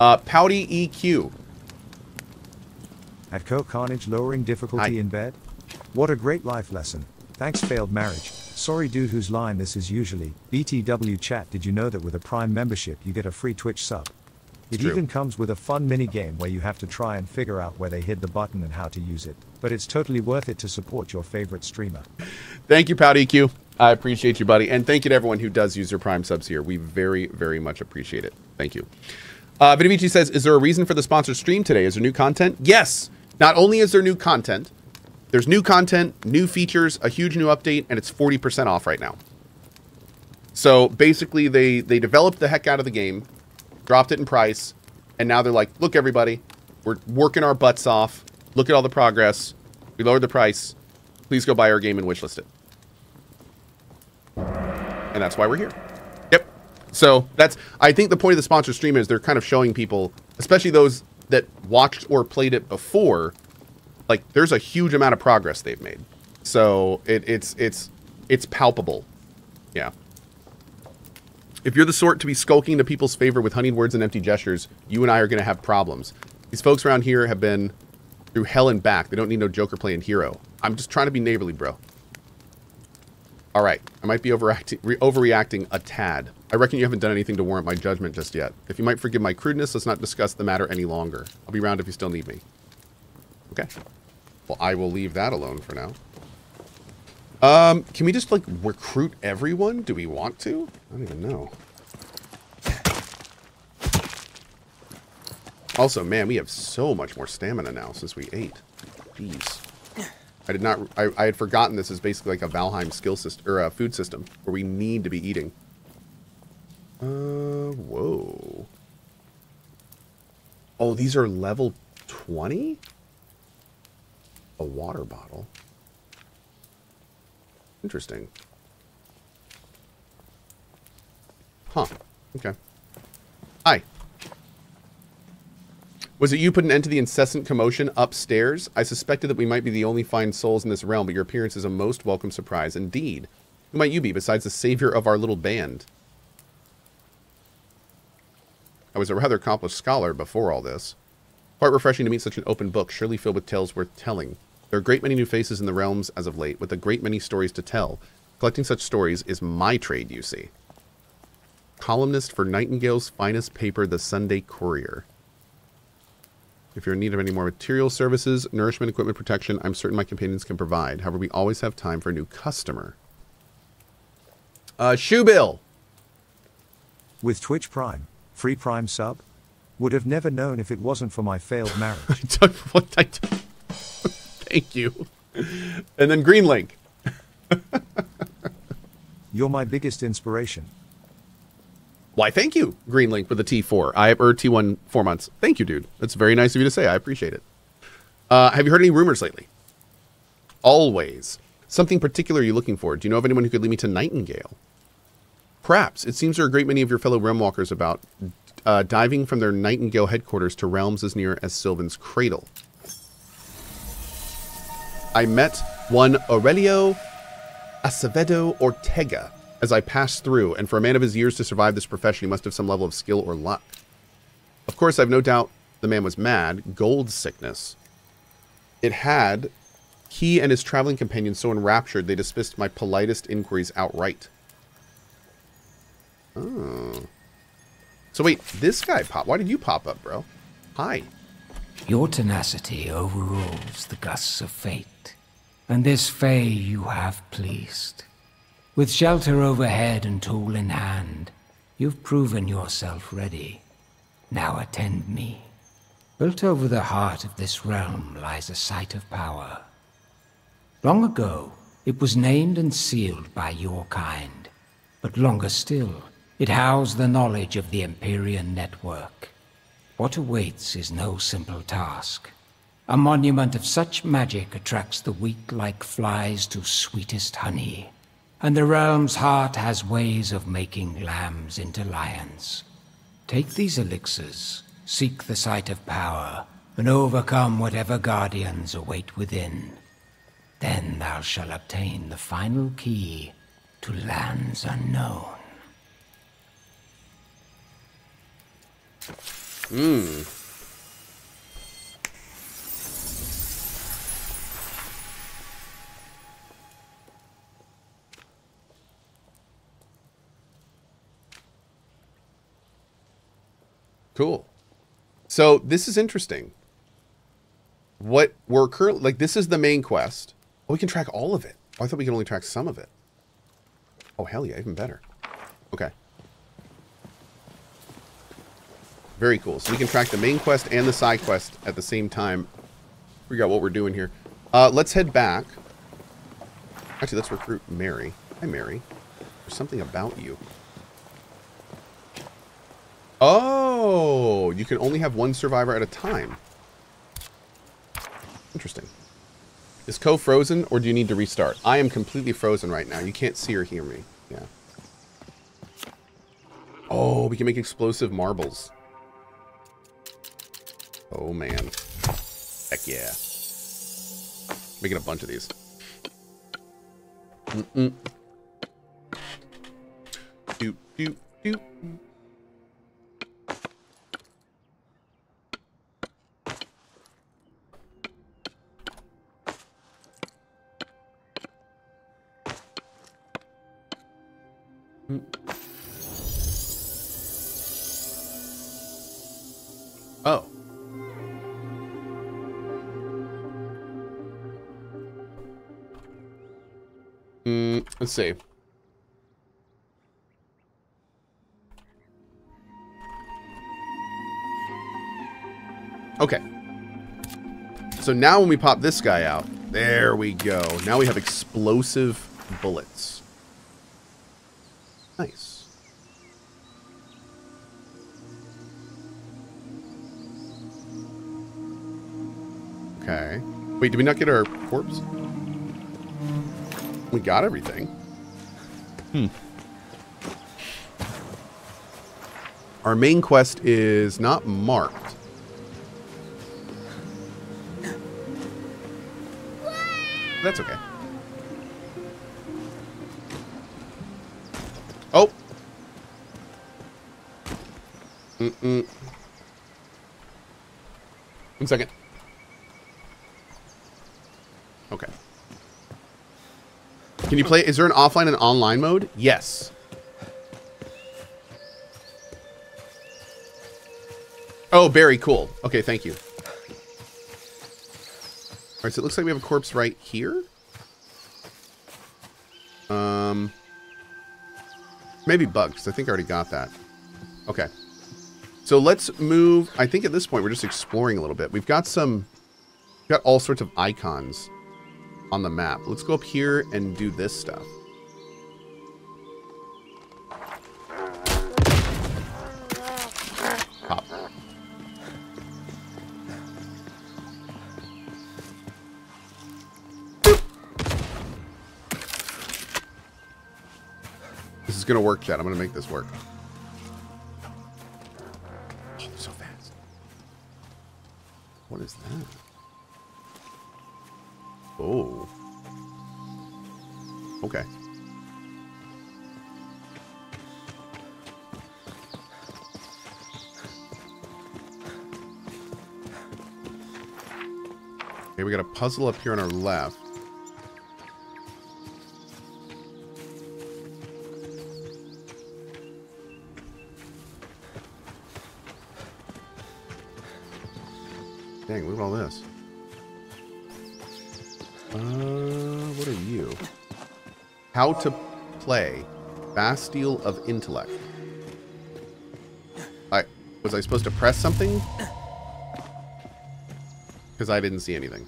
Uh, Pouty EQ. At CohhCarnage lowering difficulty in bed? What a great life lesson. Thanks, failed marriage. Sorry, dude, whose line this is usually. BTW chat, did you know that with a Prime membership you get a free Twitch sub? It true. even comes with a fun mini game where you have to try and figure out where they hid the button and how to use it. But it's totally worth it to support your favorite streamer. Thank you, Pout EQ. I appreciate you, buddy. And thank you to everyone who does use their Prime subs here. We very, very much appreciate it. Thank you. Uh, says, Is there a reason for the sponsored stream today? Is there new content? Yes. Not only is there new content, there's new content, new features, a huge new update, and it's 40% off right now. So basically, they, they developed the heck out of the game, dropped it in price, and now they're like, Look, everybody, we're working our butts off. Look at all the progress. We lowered the price. Please go buy our game and wishlist it and that's why we're here. So that's I think the point of the sponsor stream is they're kind of showing people, especially those that watched or played it before, like there's a huge amount of progress they've made. So it, it's it's it's palpable. Yeah. If you're the sort to be skulking to people's favor with honeyed words and empty gestures, you and I are going to have problems. These folks around here have been through hell and back. They don't need no Joker playing hero. I'm just trying to be neighborly, bro. All right, I might be overacting, re- overreacting a tad. I reckon you haven't done anything to warrant my judgment just yet. If you might forgive my crudeness, let's not discuss the matter any longer. I'll be around if you still need me. Okay. Well, I will leave that alone for now. Um, can we just like recruit everyone? Do we want to? I don't even know. Also, man, we have so much more stamina now since we ate. Jeez. I did not. I, I had forgotten this is basically like a Valheim skill system or a food system where we need to be eating. Uh, whoa. Oh, these are level twenty. A water bottle. Interesting. Huh. Okay. Hi. Was it you put an end to the incessant commotion upstairs? I suspected that we might be the only fine souls in this realm, but your appearance is a most welcome surprise indeed. Who might you be besides the savior of our little band? I was a rather accomplished scholar before all this. Quite refreshing to meet such an open book, surely filled with tales worth telling. There are a great many new faces in the realms as of late, with a great many stories to tell. Collecting such stories is my trade, you see. Columnist for Nightingale's finest paper, The Sunday Courier. If you're in need of any more material services, nourishment, equipment, protection, I'm certain my companions can provide. However, we always have time for a new customer. Uh, Shoe Bill. With Twitch Prime, free Prime sub? Would have never known if it wasn't for my failed marriage. What I do- Thank you. And then Green Link. You're my biggest inspiration. Why, thank you, Green Link, with the T4. I or T1 four months. Thank you, dude. That's very nice of you to say. I appreciate it. Uh, have you heard any rumors lately? Always. Something particular you're looking for. Do you know of anyone who could lead me to Nightingale? Perhaps. It seems there are a great many of your fellow realm walkers about uh, diving from their Nightingale headquarters to realms as near as Sylvan's Cradle. I met one Aurelio Acevedo Ortega as I passed through, and for a man of his years to survive this profession, he must have some level of skill or luck. Of course, I've no doubt the man was mad, gold sickness. It had he and his traveling companion so enraptured they dismissed my politest inquiries outright. Oh. So wait, this guy pop. Why did you pop up, bro? Hi. Your tenacity overrules the gusts of fate, and this fae you have pleased. With shelter overhead and tool in hand, you've proven yourself ready. Now attend me. Built over the heart of this realm lies a site of power. Long ago, it was named and sealed by your kind, but longer still, it housed the knowledge of the Empyrean network. What awaits is no simple task. A monument of such magic attracts the weak like flies to sweetest honey, and the realm's heart has ways of making lambs into lions. Take these elixirs, seek the site of power, and overcome whatever guardians await within. Then thou shalt obtain the final key to lands unknown. Mmm. Cool. So this is interesting. What we're currently like this is the main quest. Oh, we can track all of it. Oh, I thought we could only track some of it. Oh hell yeah, even better. Okay. Very cool. So we can track the main quest and the side quest at the same time. Figure out what we're doing here. Uh, let's head back. Actually, let's recruit Mary. Hi, Mary. There's something about you. Oh, you can only have one survivor at a time. Interesting. Is Cohh frozen or do you need to restart? I am completely frozen right now. You can't see or hear me. Yeah. Oh, we can make explosive marbles. Oh, man. Heck yeah. Making a bunch of these. Mm-mm. Doop, doop, doop. Oh. Mm, let's see. Okay. So now when we pop this guy out, there we go. Now we have explosive bullets. Wait, did we not get our corpse? We got everything. Hmm. Our main quest is not marked. That's okay. Oh. Mm-mm. One second. Okay. Can you play? Is there an offline and online mode? Yes. Oh, very cool. Okay, thank you. All right, so it looks like we have a corpse right here. Um, maybe bugs. I think I already got that. Okay. So let's move. I think at this point we're just exploring a little bit. We've got some, we've got all sorts of icons on the map. Let's go up here and do this stuff. Pop. This is going to work, Chad. I'm going to make this work. Puzzle up here on our left. Dang, look at all this. Uh, what are you? How to play Bastille of Intellect. I was I supposed to press something? Because I didn't see anything.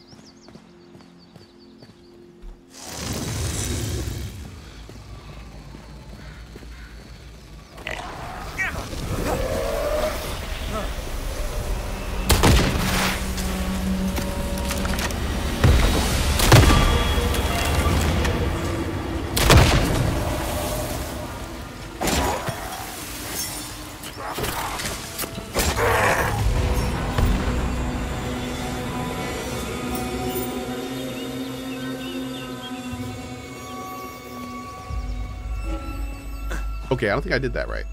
Okay, I don't think I did that right.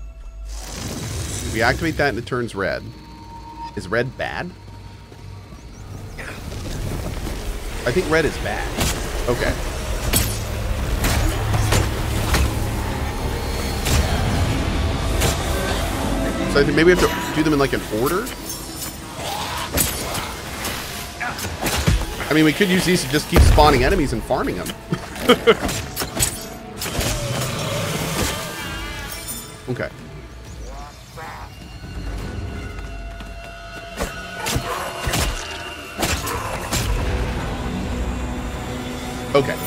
We activate that and it turns red. Is red bad? I think red is bad. Okay. So I think maybe we have to do them in like an order. I mean, we could use these to just keep spawning enemies and farming them. okay. Okay.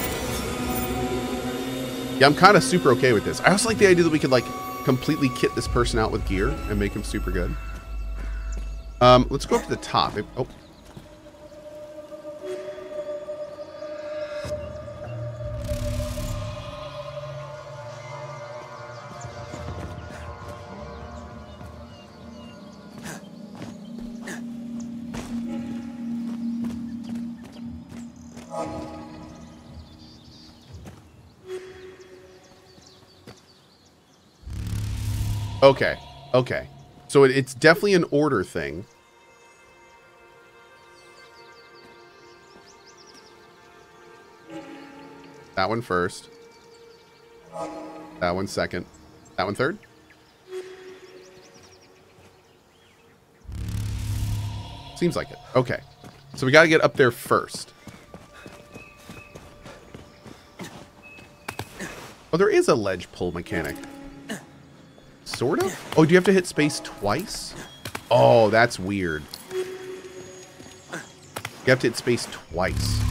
Yeah, I'm kind of super okay with this. I also like the idea that we could like completely kit this person out with gear and make him super good. Um, let's go up to the top. Oh. Okay. Okay. So it, it's definitely an order thing. That one first. That one second. That one third? Seems like it. Okay. So we got to get up there first. Oh, there is a ledge pull mechanic. Sort of? Oh, do you have to hit space twice? Oh, that's weird. You have to hit space twice.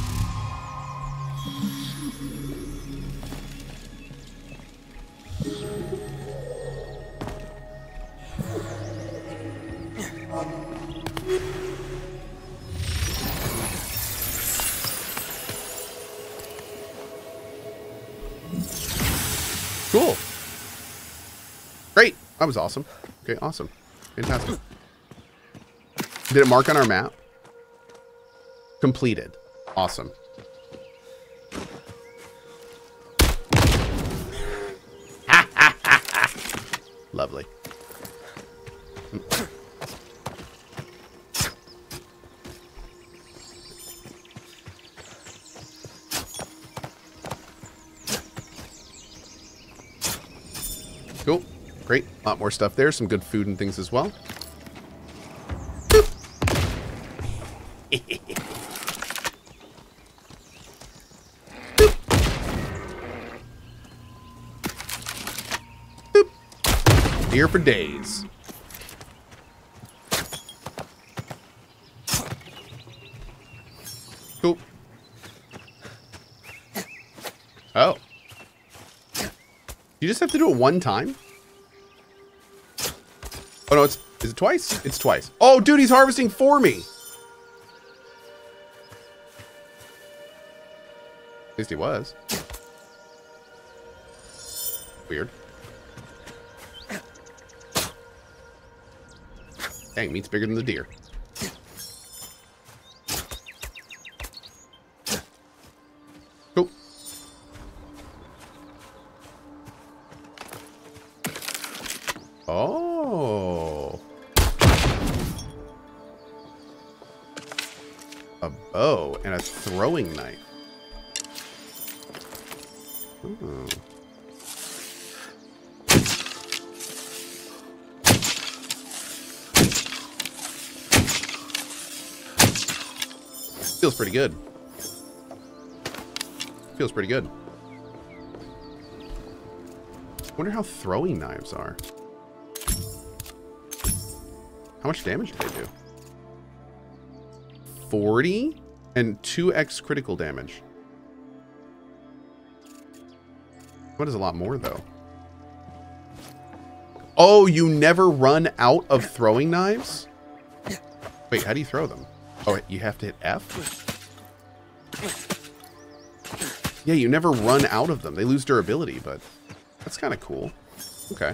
That was awesome. Okay, awesome. Fantastic. Did it mark on our map? Completed. Awesome. Lot more stuff there. Some good food and things as well. Here for days. Cool. Oh. You just have to do it one time? Oh no, it's is it twice? It's twice. Oh dude, he's harvesting for me. At least he was. Weird. Dang, meat's bigger than the deer. Cool. Oh. A bow and a throwing knife. Ooh. Feels pretty good. Feels pretty good. Wonder how throwing knives are. How much damage do they do? 40 and 2x critical damage. What is a lot more, though? Oh, you never run out of throwing knives? Wait, how do you throw them? Oh, you have to hit F? Yeah, you never run out of them. They lose durability, but that's kind of cool. Okay.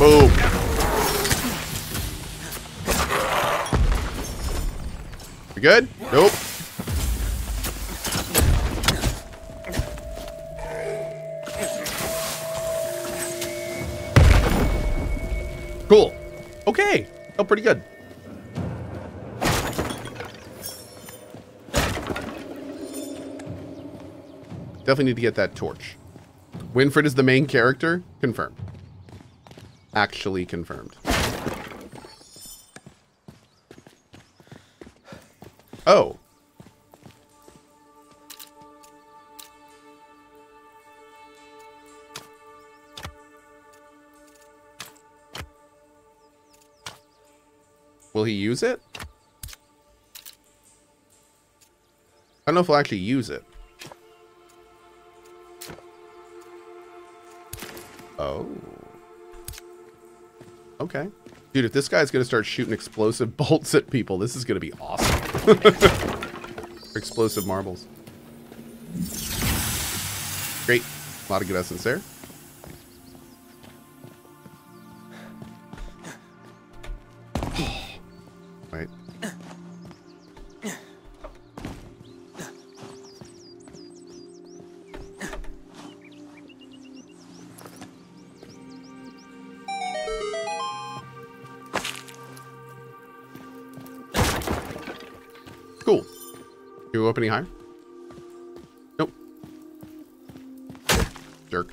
Boom. We good? Nope. Cool. Okay. Oh, pretty good. Definitely need to get that torch. Winfred is the main character? Confirmed. Actually confirmed. Oh. Will he use it? I don't know if he'll actually use it. Oh. Okay. Dude, if this guy's going to start shooting explosive bolts at people, this is going to be awesome. explosive marbles. Great. A lot of good essence there. Up any higher? Nope. Jerk.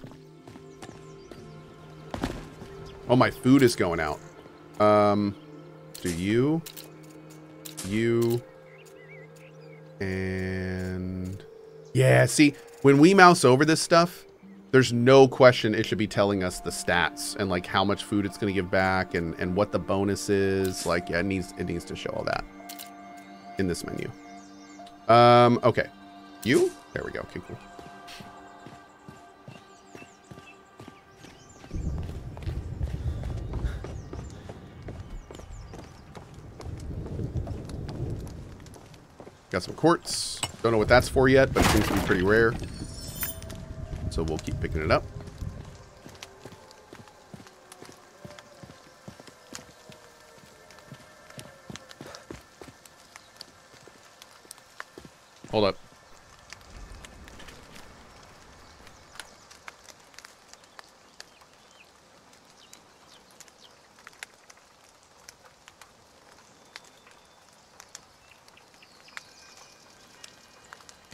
Oh, my food is going out. Um, do you, you, and yeah. See, when we mouse over this stuff, there's no question it should be telling us the stats and like how much food it's going to give back and and what the bonus is. Like, yeah, it needs it needs to show all that in this menu. Um, okay. You? There we go. Okay, cool. Got some quartz. Don't know what that's for yet, but it seems to be pretty rare. So we'll keep picking it up. Hold up.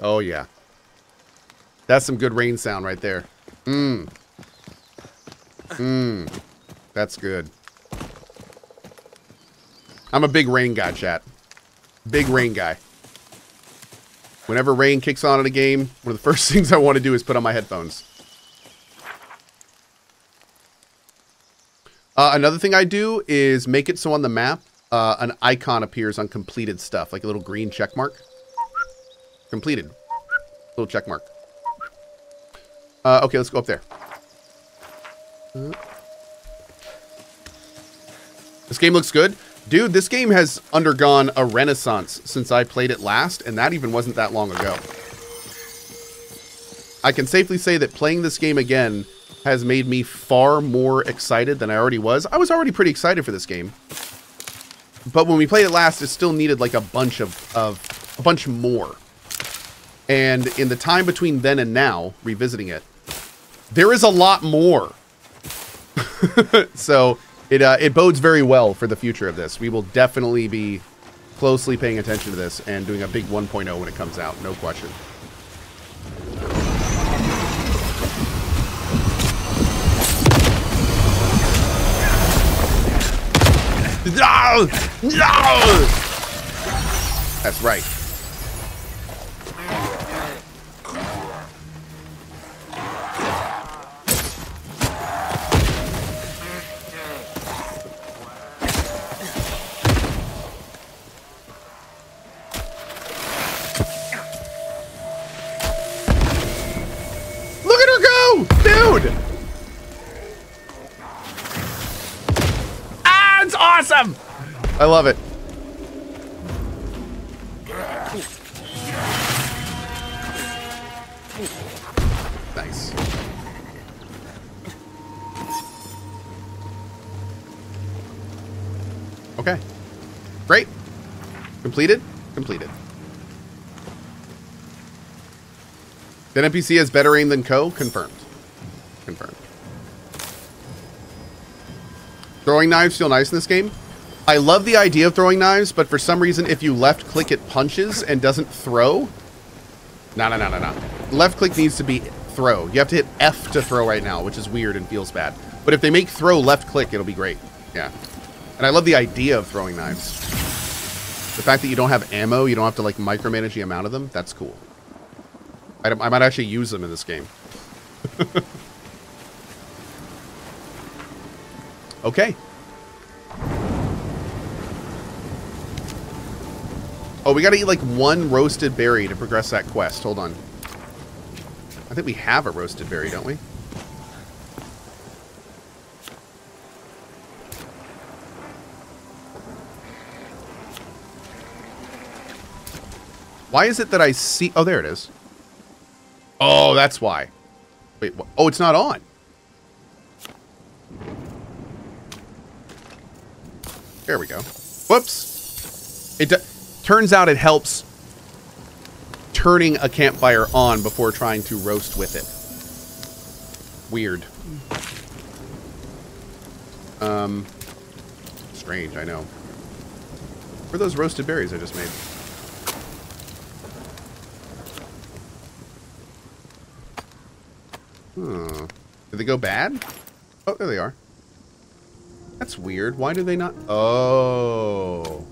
Oh, yeah. That's some good rain sound right there. Mmm. Mmm. That's good. I'm a big rain guy, chat. Big rain guy. Whenever rain kicks on in a game, one of the first things I want to do is put on my headphones. Uh, another thing I do is make it so on the map, uh, an icon appears on completed stuff, like a little green check mark. Completed. Little check mark. Uh, okay, let's go up there. This game looks good. Dude, this game has undergone a renaissance since I played it last, and that even wasn't that long ago. I can safely say that playing this game again has made me far more excited than I already was. I was already pretty excited for this game. But when we played it last, it still needed like a bunch of, of a bunch more. And in the time between then and now, revisiting it, there is a lot more. so it uh, it bodes very well for the future of this. We will definitely be closely paying attention to this and doing a big 1.0 when it comes out, no question. No! No! That's right. Awesome! I love it. Nice. Okay. Great. Completed? Completed. That NPC has better aim than Cohh? Confirmed. Confirmed. Throwing knives feel nice in this game. I love the idea of throwing knives, but for some reason, if you left click it punches and doesn't throw, no, no, no, no, no. Left click needs to be throw. You have to hit F to throw right now, which is weird and feels bad. But if they make throw left click, it'll be great. Yeah. And I love the idea of throwing knives. The fact that you don't have ammo, you don't have to like micromanage the amount of them, that's cool. I, I might actually use them in this game. okay. Oh, we gotta eat like one roasted berry to progress that quest. Hold on. I think we have a roasted berry, don't we? Why is it that I see... Oh, there it is. Oh, that's why. Wait, oh, it's not on. There we go. Whoops. It turns out it helps turning a campfire on before trying to roast with it. Weird. Um, strange, I know. Where those roasted berries I just made? Hmm. Did they go bad? Oh, there they are. That's weird. Why do they not? Oh.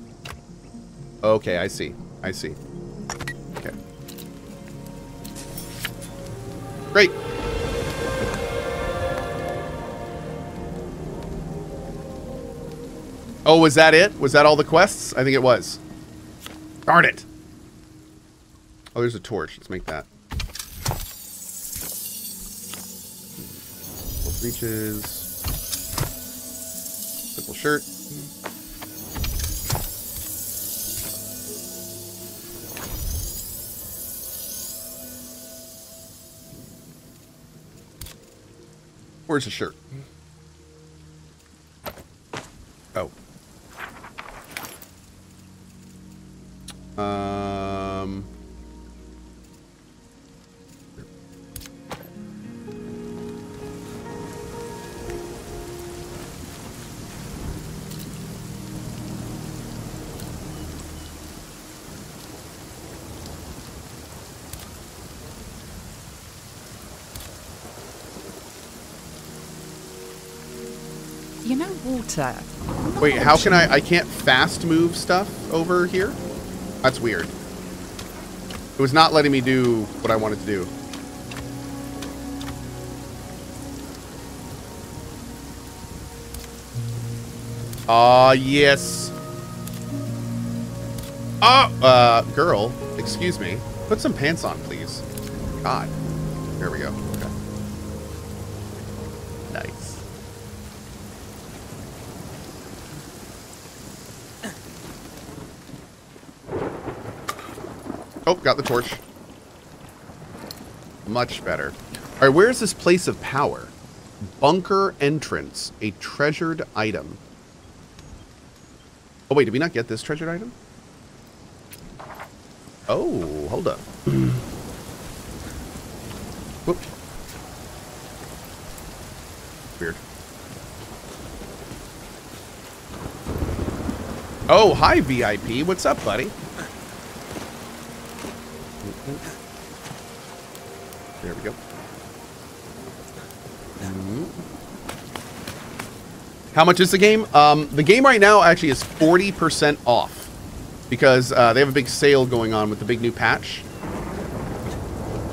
Okay, I see. I see. Okay. Great. Oh, was that it? Was that all the quests? I think it was. Darn it. Oh, there's a torch. Let's make that. breeches. Simple shirt. Where's the shirt? Wait, how can I... I can't fast move stuff over here? That's weird. It was not letting me do what I wanted to do. Ah, uh, yes. Oh, uh, girl, excuse me. Put some pants on, please. God. There we go. Okay. Nice. Oh, got the torch. Much better. All right, where's this place of power? Bunker entrance, a treasured item. Oh, wait, did we not get this treasured item? Oh, hold up. Whoop. Weird. Oh, hi, VIP. What's up, buddy? There we go. How much is the game? Um, the game right now actually is 40% off because uh, they have a big sale going on with the big new patch.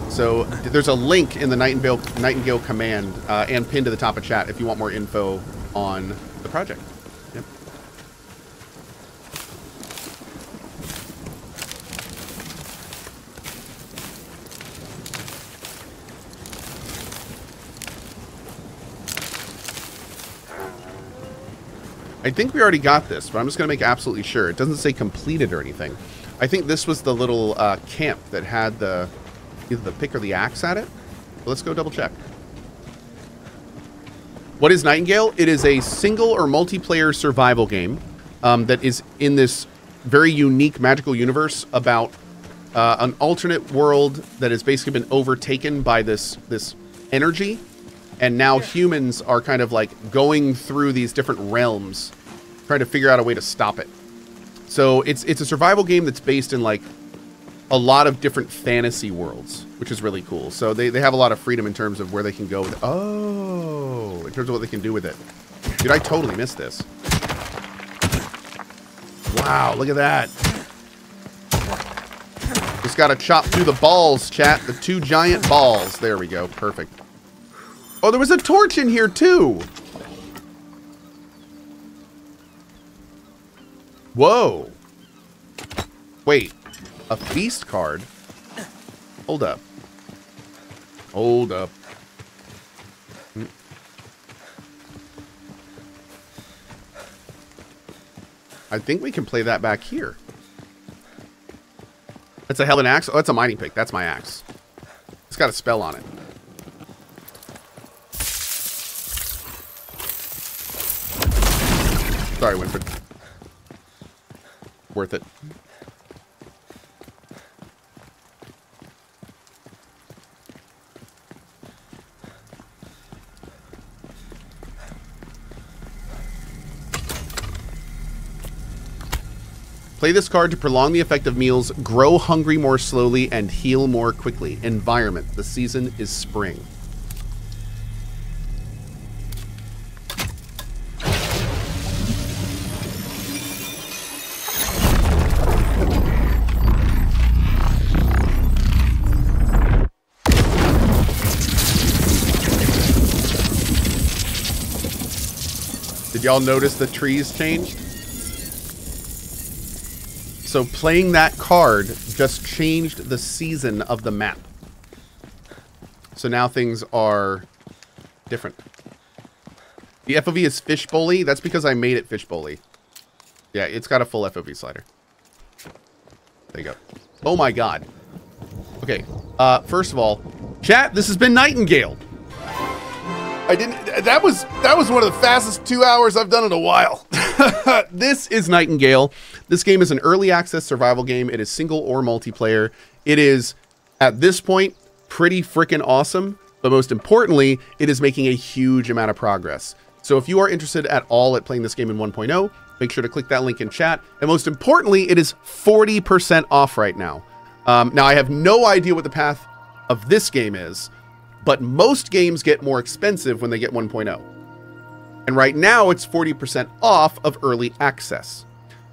So there's a link in the Nightingale, Nightingale command uh, and pinned to the top of chat if you want more info on the project. I think we already got this, but I'm just going to make absolutely sure. It doesn't say completed or anything. I think this was the little uh, camp that had the either the pick or the axe at it. But let's go double check. What is Nightingale? It is a single or multiplayer survival game um, that is in this very unique magical universe about uh, an alternate world that has basically been overtaken by this this energy, and now humans are kind of like going through these different realms, trying to figure out a way to stop it. So it's it's a survival game that's based in like a lot of different fantasy worlds, which is really cool. So they, they have a lot of freedom in terms of where they can go with it. Oh, in terms of what they can do with it. Dude, I totally missed this. Wow, look at that. Just got to chop through the balls, chat. The two giant balls. There we go. Perfect. Oh, there was a torch in here, too. Whoa. Wait. A feast card? Hold up. Hold up. Hmm. I think we can play that back here. That's a hell of an axe. Oh, that's a mining pick. That's my axe. It's got a spell on it. Sorry, Winfred. Worth it. Play this card to prolong the effect of meals, grow hungry more slowly, and heal more quickly. Environment. The season is spring. Y'all notice the trees changed? So playing that card just changed the season of the map. So now things are different. The FOV is fish bowly. That's because I made it fish bowly. Yeah, it's got a full FOV slider. There you go. Oh my god. Okay. Uh, first of all, chat, this has been Nightingale. I didn't. That was that was one of the fastest two hours I've done in a while. this is Nightingale. This game is an early access survival game. It is single or multiplayer. It is at this point pretty freaking awesome. But most importantly, it is making a huge amount of progress. So if you are interested at all at playing this game in 1.0, make sure to click that link in chat. And most importantly, it is 40% off right now. Um, now I have no idea what the path of this game is but most games get more expensive when they get 1.0. And right now it's 40% off of early access.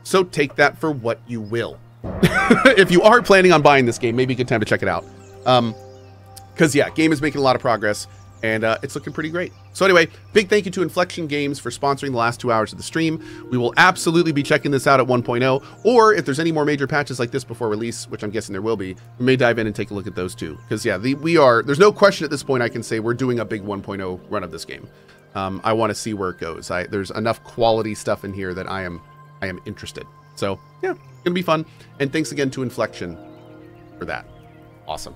So take that for what you will. if you are planning on buying this game, maybe a good time to check it out. Um, because yeah, game is making a lot of progress and uh, it's looking pretty great. So anyway, big thank you to Inflexion Games for sponsoring the last two hours of the stream. We will absolutely be checking this out at 1.0, or if there's any more major patches like this before release, which I'm guessing there will be, we may dive in and take a look at those too. Because yeah, the, we are, there's no question at this point I can say we're doing a big 1.0 run of this game. Um, I want to see where it goes. I, there's enough quality stuff in here that I am, I am interested. So yeah, it's gonna be fun. And thanks again to Inflection for that. Awesome.